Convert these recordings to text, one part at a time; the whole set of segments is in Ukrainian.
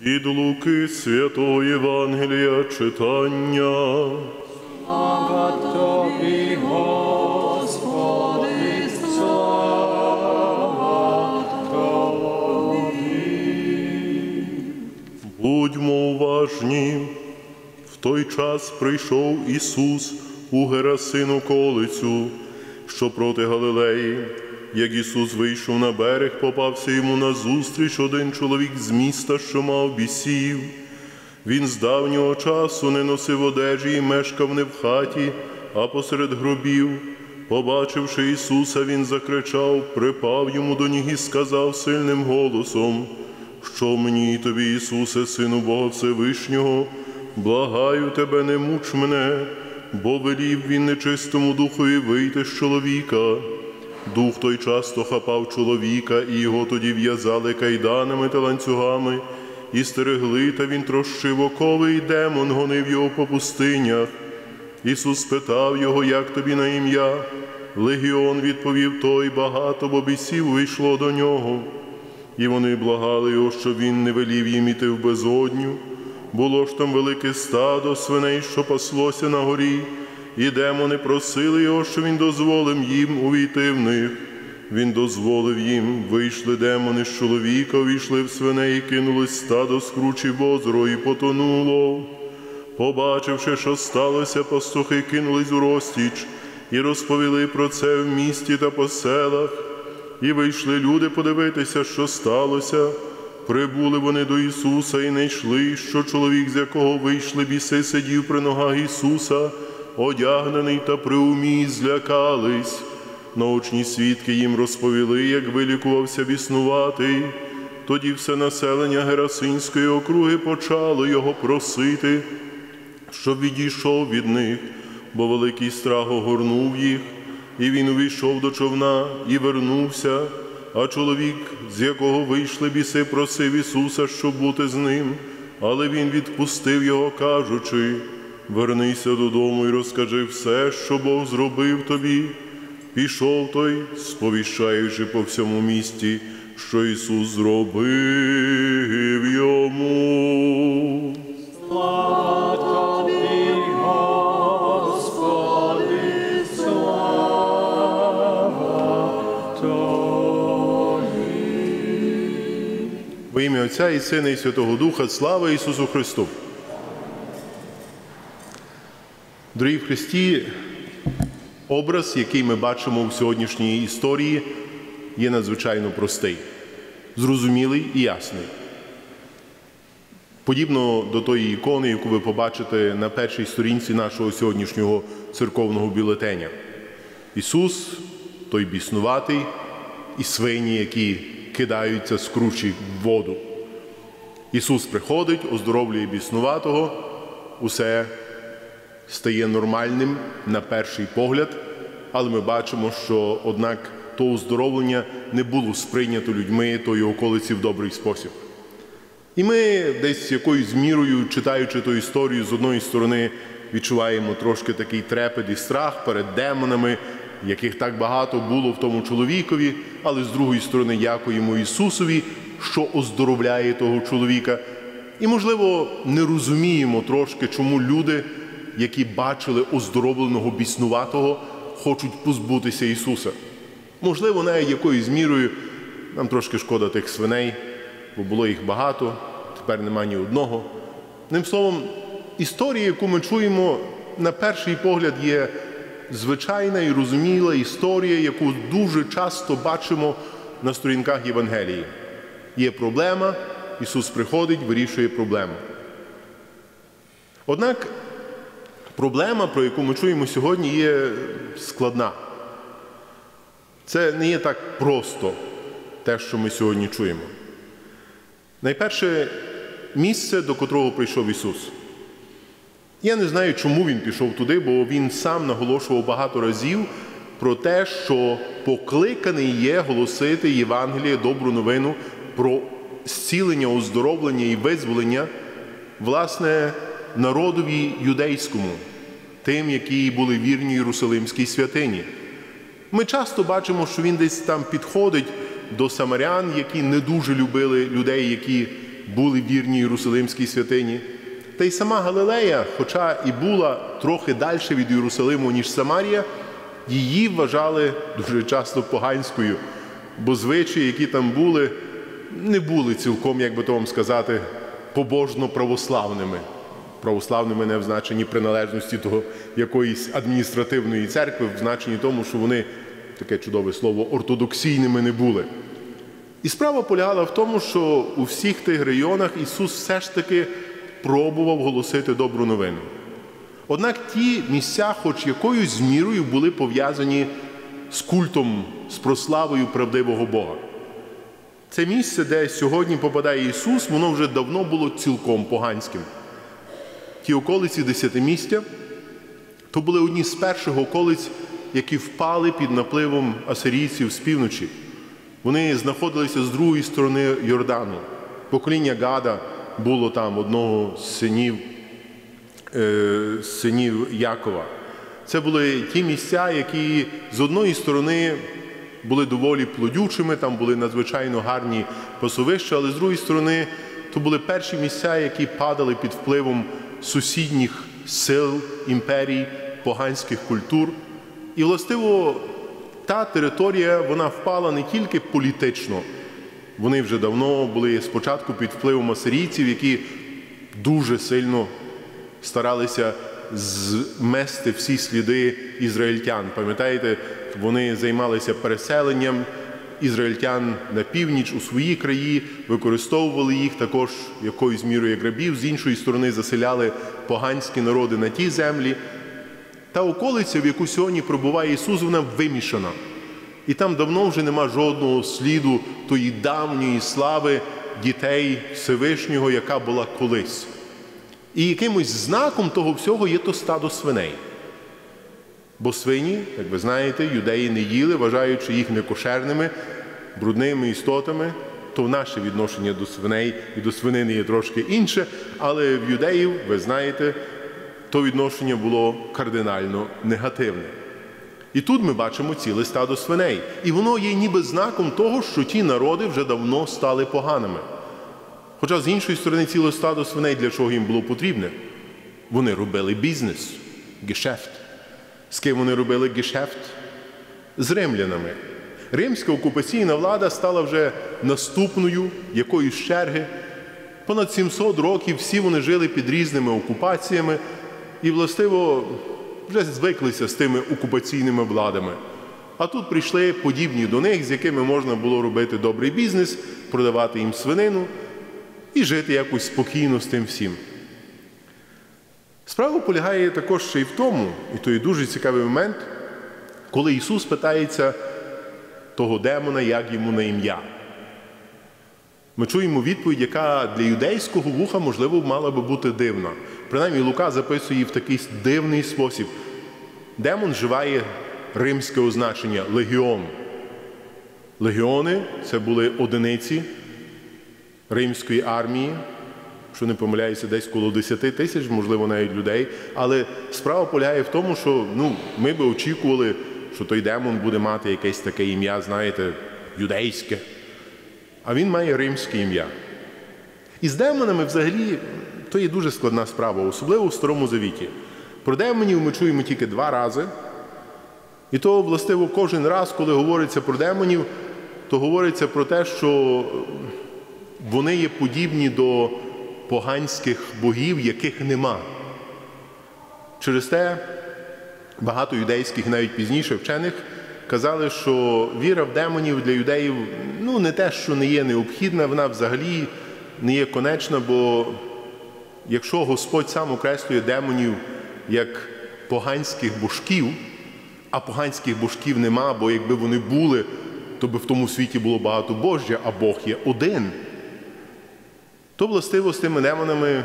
Від Луки Святого Євангелія читання. Слава Тобі, Господи, слава Будьмо уважні. В той час прийшов Ісус у Герасину колицю, що проти Галилеї. Як Ісус вийшов на берег, попався йому назустріч один чоловік з міста, що мав бісів. Він з давнього часу не носив одежі і мешкав не в хаті, а посеред гробів. Побачивши Ісуса, Він закричав, припав йому до ніг і сказав сильним голосом, що мені тобі, Ісусе, Сину Бога Всевишнього, благаю тебе, не муч мене, бо велів він нечистому духові вийти з чоловіка. Дух той часто хапав чоловіка, і його тоді в'язали кайданами та ланцюгами, і стерегли, та він трощив окови, і демон гонив його по пустинях. Ісус спитав його, як тобі на ім'я. Легіон відповів той багато, бо бісів вийшло до нього. І вони благали його, щоб він не велів їм іти в безодню. Було ж там велике стадо свиней, що паслося на горі, і демони просили його, що він дозволив їм увійти в них. Він дозволив їм, вийшли демони з чоловіка, увійшли в свиней, і кинулись стадо з кручі в озеро, і потонуло. Побачивши, що сталося, пастухи кинулись у розтіч і розповіли про це в місті та по селах. І вийшли люди подивитися, що сталося. Прибули вони до Ісуса і не йшли, що чоловік, з якого вийшли біси, сидів при ногах Ісуса, одягнений та при умі, злякались. Научні свідки їм розповіли, як вилікувався біснуватий. Тоді все населення Герасинської округи почало його просити, щоб відійшов від них, бо великий страх огорнув їх, і він увійшов до човна і вернувся. А чоловік, з якого вийшли біси, просив Ісуса, щоб бути з ним, але Він відпустив його, кажучи: Вернися додому і розкажи все, що Бог зробив тобі. Пішов той, сповіщаючи по всьому місті, що Ісус зробив йому. Слава Тобі, Господи, слава Тобі. Во ім'я Отця і Сина, і Святого Духа, слава Ісусу Христу. Дорогі в Христі, образ, який ми бачимо в сьогоднішній історії, є надзвичайно простий, зрозумілий і ясний. Подібно до тої ікони, яку ви побачите на першій сторінці нашого сьогоднішнього церковного бюлетеня. Ісус, той біснуватий, і свині, які кидаються з кручі в воду. Ісус приходить, оздоровлює біснуватого, усе стає нормальним на перший погляд, але ми бачимо, що однак то оздоровлення не було сприйнято людьми тої околиці в добрий спосіб. І ми десь якоюсь мірою, читаючи ту історію, з одної сторони відчуваємо трошки такий трепет і страх перед демонами, яких так багато було в тому чоловікові, але з другої сторони дякуємо Ісусові, що оздоровляє того чоловіка. І, можливо, не розуміємо трошки, чому люди, які бачили оздоровленого біснуватого, хочуть позбутися Ісуса. Можливо, навіть якоюсь мірою нам трошки шкода тих свиней, бо було їх багато, тепер нема ні одного. Ним словом, історія, яку ми чуємо, на перший погляд є звичайна і розуміла історія, яку дуже часто бачимо на сторінках Євангелії. Є проблема, Ісус приходить, вирішує проблему. Однак проблема, про яку ми чуємо сьогодні, є складна. Це не є так просто те, що ми сьогодні чуємо. Найперше місце, до котрого прийшов Ісус. Я не знаю, чому Він пішов туди, бо Він сам наголошував багато разів про те, що покликаний є голосити Євангеліє, добру новину про зцілення, оздоровлення і визволення, власне, народові юдейському, тим, які були вірні Єрусалимській святині. Ми часто бачимо, що він десь там підходить до самарян, які не дуже любили людей, які були вірні Єрусалимській святині. Та й сама Галилея, хоча і була трохи далі від Єрусалиму, ніж Самарія, її вважали дуже часто поганською, бо звичаї, які там були, не були цілком, як би то вам сказати, побожно православними. Православними не в значенні приналежності до якоїсь адміністративної церкви, в значенні тому, що вони таке чудове слово ортодоксійними не були. І справа полягала в тому, що у всіх тих районах Ісус все ж таки пробував голосити добру новину. Однак ті місця, хоч якоюсь мірою, були пов'язані з культом, з прославою правдивого Бога. Це місце, де сьогодні попадає Ісус, воно вже давно було цілком поганським. Ті околиці десятимістя то були одні з перших околиць, які впали під напливом асирійців з півночі. Вони знаходилися з другої сторони Йордану. Покоління Гада було там одного з синів, е, синів Якова. Це були ті місця, які з одної сторони були доволі плодючими, там були надзвичайно гарні пасовища, але з другої сторони, то були перші місця, які падали під впливом сусідніх сил, імперій, поганських культур. І, властиво, та територія вона впала не тільки політично. Вони вже давно були спочатку під впливом асирійців, які дуже сильно старалися змести всі сліди ізраїльтян. Пам'ятаєте, вони займалися переселенням ізраїльтян на північ у свої краї, використовували їх також якоюсь мірою як рабів, з іншої сторони заселяли поганські народи на ті землі. Та околиця, в яку сьогодні пробуває Ісус, вона вимішана. І там давно вже нема жодного сліду тої давньої слави дітей Всевишнього, яка була колись. І якимось знаком того всього є то стадо свиней. Бо свині, як ви знаєте, юдеї не їли, вважаючи їх некошерними, брудними істотами, то наше відношення до свиней і до свинини є трошки інше, але в юдеїв, ви знаєте, то відношення було кардинально негативне. І тут ми бачимо ціле стадо свиней. І воно є ніби знаком того, що ті народи вже давно стали поганими. Хоча з іншої сторони, ціле стадо свиней для чого їм було потрібне? Вони робили бізнес, гешефт. З ким вони робили гешефт? З римлянами. Римська окупаційна влада стала вже наступною якоюсь черги. Понад 700 років всі вони жили під різними окупаціями і, властиво, вже звиклися з тими окупаційними владами. А тут прийшли подібні до них, з якими можна було робити добрий бізнес, продавати їм свинину і жити якось спокійно з тим всім. Справа полягає також ще й в тому, і то є дуже цікавий момент, коли Ісус питається того демона, як йому на ім'я. Ми чуємо відповідь, яка для юдейського вуха, можливо, мала би бути дивна. Принаймні, Лука записує її в такий дивний спосіб. Демон вживає римське означення легіон. Легіони це були одиниці римської армії, що не помиляюся, десь коло 10 тисяч, можливо, навіть людей. Але справа полягає в тому, що ну, ми би очікували, що той демон буде мати якесь таке ім'я, знаєте, юдейське. А він має римське ім'я. І з демонами взагалі то є дуже складна справа, особливо в Старому Завіті. Про демонів ми чуємо тільки два рази. І то, властиво, кожен раз, коли говориться про демонів, то говориться про те, що вони є подібні до поганських богів, яких нема. Через те багато юдейських, навіть пізніше вчених, казали, що віра в демонів для юдеїв ну, не те, що не є необхідна, вона взагалі не є конечна, бо якщо Господь сам окреслює демонів як поганських божків, а поганських божків нема, бо якби вони були, то би в тому світі було багато Божжя, а Бог є один. То властиво з тими демонами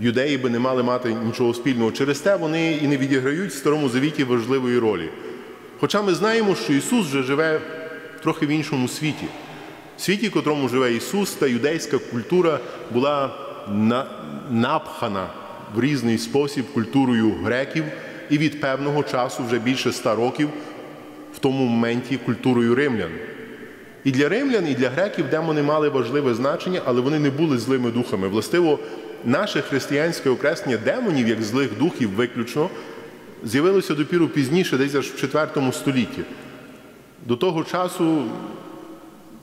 юдеї би не мали мати нічого спільного. Через те вони і не відіграють в Старому Завіті важливої ролі. Хоча ми знаємо, що Ісус вже живе трохи в іншому світі. В світі, в котрому живе Ісус, та юдейська культура була напхана в різний спосіб культурою греків і від певного часу, вже більше ста років, в тому моменті культурою римлян. І для римлян, і для греків демони мали важливе значення, але вони не були злими духами. Властиво, наше християнське окреслення демонів як злих духів виключно з'явилося допіру пізніше, десь аж в IV столітті. До того часу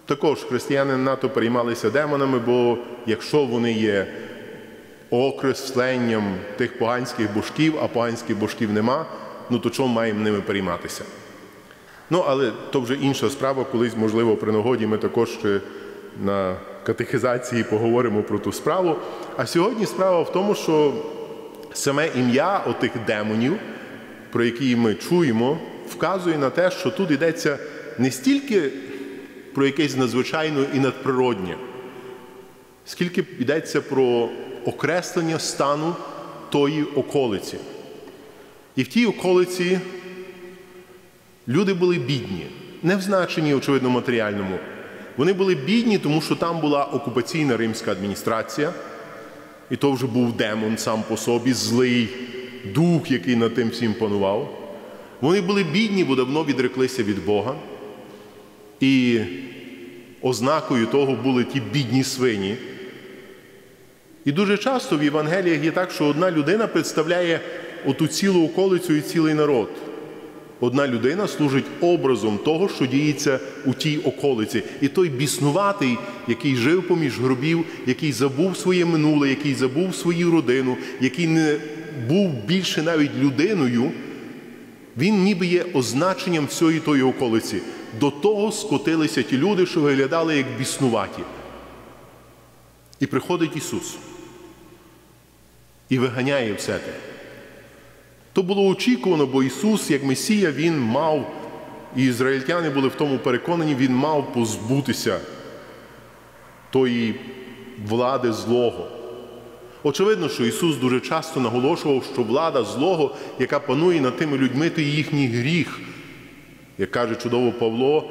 також християни НАТО переймалися демонами, бо якщо вони є окресленням тих поганських божків, а поганських божків нема, ну то чому маємо ними перейматися? Ну, але то вже інша справа, колись, можливо, при нагоді ми також ще на катехизації поговоримо про ту справу. А сьогодні справа в тому, що саме ім'я отих демонів, про які ми чуємо, вказує на те, що тут йдеться не стільки про якесь надзвичайне і надприроднє, скільки йдеться про окреслення стану тої околиці. І в тій околиці люди були бідні, не в значенні, очевидно, матеріальному. Вони були бідні, тому що там була окупаційна римська адміністрація, і то вже був демон сам по собі, злий дух, який над тим всім панував. Вони були бідні, бо давно відреклися від Бога. І ознакою того були ті бідні свині. І дуже часто в Євангеліях є так, що одна людина представляє оту цілу околицю і цілий народ. Одна людина служить образом того, що діється у тій околиці. І той біснуватий, який жив поміж гробів, який забув своє минуле, який забув свою родину, який не був більше навіть людиною, він ніби є означенням всієї тої околиці. До того скотилися ті люди, що виглядали як біснуваті. І приходить Ісус і виганяє все те. То було очікувано, бо Ісус, як Месія, Він мав, і ізраїльтяни були в тому переконані, Він мав позбутися тої влади злого. Очевидно, що Ісус дуже часто наголошував, що влада злого, яка панує над тими людьми, то їхній гріх. Як каже чудово Павло,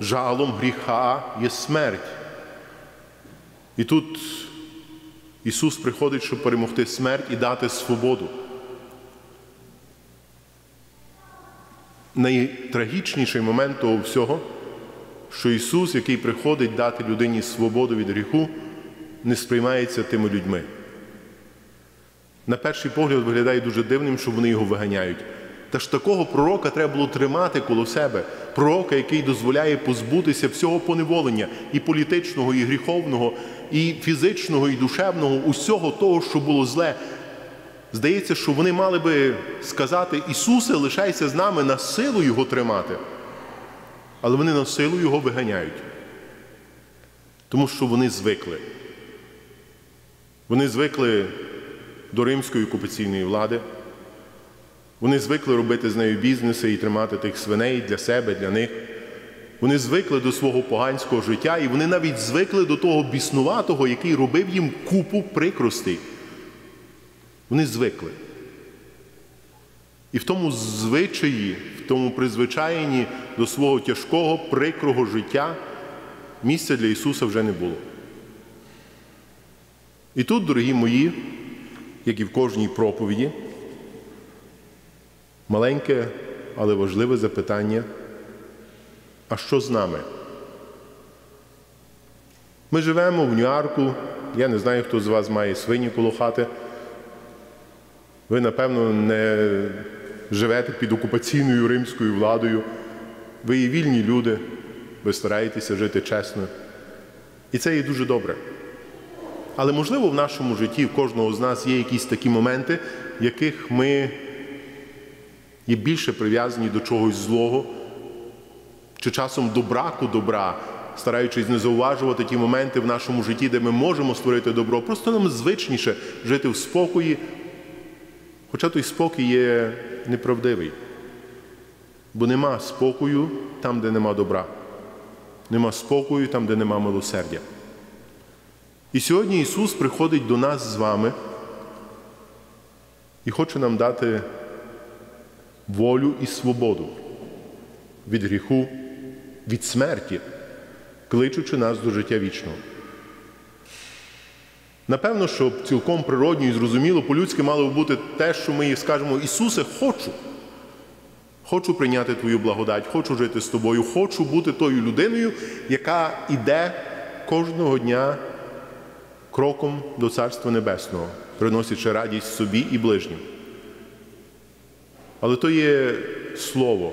жалом гріха є смерть. І тут Ісус приходить, щоб перемогти смерть і дати свободу. Найтрагічніший момент того всього, що Ісус, який приходить дати людині свободу від гріху, не сприймається тими людьми. На перший погляд виглядає дуже дивним, що вони його виганяють. Та ж такого пророка треба було тримати коло себе, пророка, який дозволяє позбутися всього поневолення і політичного, і гріховного, і фізичного, і душевного, усього того, що було зле. Здається, що вони мали би сказати, Ісусе, лишайся з нами на силу Його тримати. Але вони на силу Його виганяють. Тому що вони звикли. Вони звикли до римської окупаційної влади. Вони звикли робити з нею бізнеси і тримати тих свиней для себе, для них. Вони звикли до свого поганського життя, і вони навіть звикли до того біснуватого, який робив їм купу прикростей. Вони звикли. І в тому звичаї, в тому призвичаєнні до свого тяжкого, прикрого життя місця для Ісуса вже не було. І тут, дорогі мої, як і в кожній проповіді, маленьке, але важливе запитання, а що з нами? Ми живемо в Нью-Арку, я не знаю, хто з вас має свині коло хати. Ви, напевно, не живете під окупаційною римською владою. Ви є вільні люди, ви стараєтеся жити чесно. І це є дуже добре. Але, можливо, в нашому житті в кожного з нас є якісь такі моменти, в яких ми є більше прив'язані до чогось злого, чи часом до браку добра, стараючись не зауважувати ті моменти в нашому житті, де ми можемо створити добро. Просто нам звичніше жити в спокої, хоча той спокій є неправдивий. Бо нема спокою там, де нема добра, нема спокою там, де нема милосердя. І сьогодні Ісус приходить до нас з вами і хоче нам дати волю і свободу від гріху, від смерті, кличучи нас до життя вічного. Напевно, щоб цілком природньо і зрозуміло, по-людськи мало б бути те, що ми скажемо, Ісусе, хочу. Хочу прийняти Твою благодать, хочу жити з тобою, хочу бути тою людиною, яка йде кожного дня кроком до Царства Небесного, приносячи радість собі і ближнім. Але то є слово,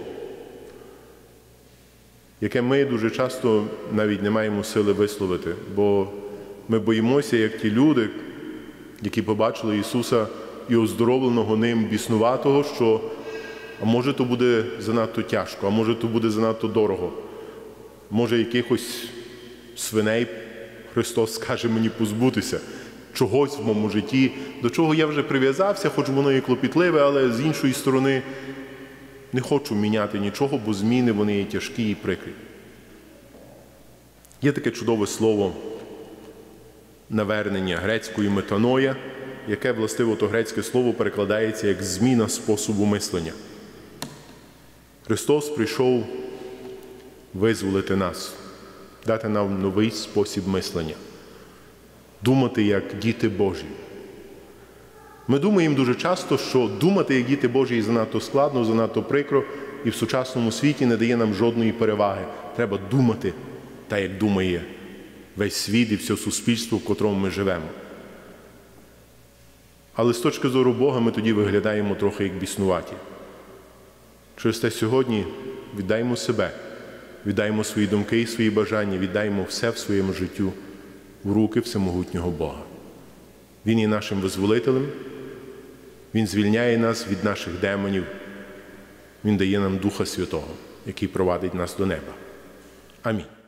яке ми дуже часто навіть не маємо сили висловити, бо ми боїмося, як ті люди, які побачили Ісуса і оздоровленого ним біснуватого, що а може то буде занадто тяжко, а може то буде занадто дорого. Може, якихось свиней Христос скаже мені позбутися чогось в моєму житті, до чого я вже прив'язався, хоч воно і клопітливе, але з іншої сторони не хочу міняти нічого, бо зміни вони є тяжкі і прикрі. Є таке чудове слово навернення грецькою метаноя, яке властиво то грецьке слово перекладається як зміна способу мислення. Христос прийшов визволити нас, дати нам новий спосіб мислення, думати як діти Божі. Ми думаємо дуже часто, що думати як діти Божі занадто складно, занадто прикро, і в сучасному світі не дає нам жодної переваги. Треба думати так, як думає весь світ і все суспільство, в котрому ми живемо. Але з точки зору Бога ми тоді виглядаємо трохи як біснуваті. Через те сьогодні віддаємо себе, віддаємо свої думки і свої бажання, віддаємо все в своєму життю в руки всемогутнього Бога. Він є нашим визволителем, Він звільняє нас від наших демонів, Він дає нам Духа Святого, який провадить нас до неба. Амінь.